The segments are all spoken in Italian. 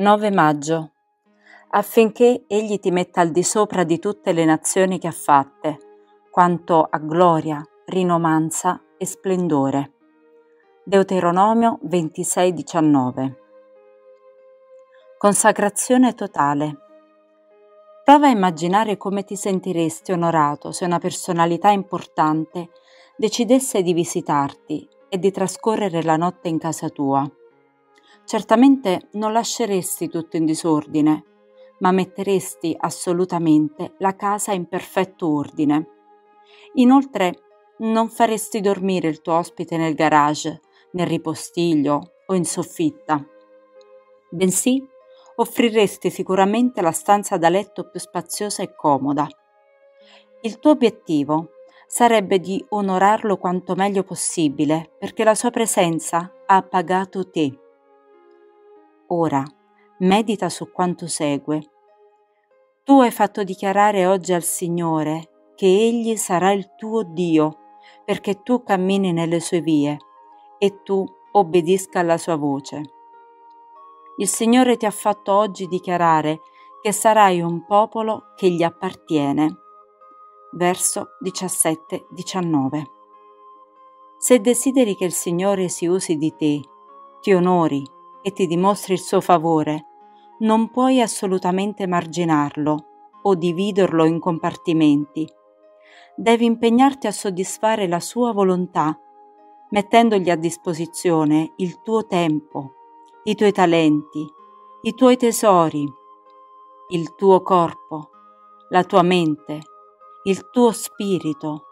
9 maggio. Affinché Egli ti metta al di sopra di tutte le nazioni che ha fatte, quanto a gloria, rinomanza e splendore. Deuteronomio 26:19. Consacrazione totale. Prova a immaginare come ti sentiresti onorato se una personalità importante decidesse di visitarti e di trascorrere la notte in casa tua certamente non lasceresti tutto in disordine, ma metteresti assolutamente la casa in perfetto ordine. Inoltre non faresti dormire il tuo ospite nel garage, nel ripostiglio o in soffitta, bensì offriresti sicuramente la stanza da letto più spaziosa e comoda. Il tuo obiettivo sarebbe di onorarlo quanto meglio possibile perché la sua presenza ha pagato te. Ora, medita su quanto segue. Tu hai fatto dichiarare oggi al Signore che Egli sarà il tuo Dio, perché tu cammini nelle sue vie e tu obbedisca alla sua voce. Il Signore ti ha fatto oggi dichiarare che sarai un popolo che gli appartiene. Verso 17-19. Se desideri che il Signore si usi di te, ti onori e ti dimostri il suo favore, non puoi assolutamente marginarlo o dividerlo in compartimenti. Devi impegnarti a soddisfare la sua volontà, mettendogli a disposizione il tuo tempo, i tuoi talenti, i tuoi tesori, il tuo corpo, la tua mente, il tuo spirito,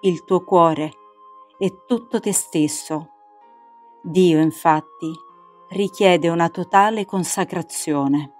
il tuo cuore e tutto te stesso. Dio, infatti, richiede una totale consacrazione.